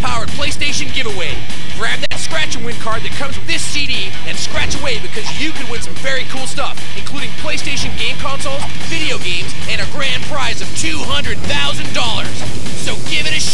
powered PlayStation giveaway. Grab that scratch and win card that comes with this CD and scratch away because you could win some very cool stuff, including PlayStation game consoles, video games, and a grand prize of $200,000. So give it a shot!